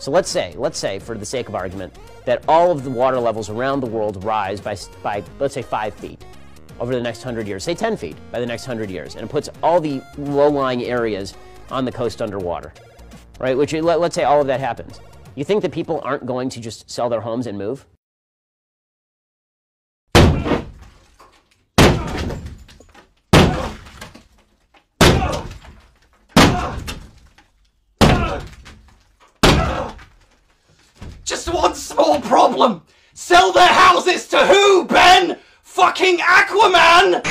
So let's say, let's say, for the sake of argument, that all of the water levels around the world rise by, by let's say, five feet over the next 100 years, say 10 feet by the next 100 years, and it puts all the low-lying areas on the coast underwater, right? Which, let, let's say all of that happens. You think that people aren't going to just sell their homes and move? Just one small problem. Sell their houses to who, Ben? Fucking Aquaman!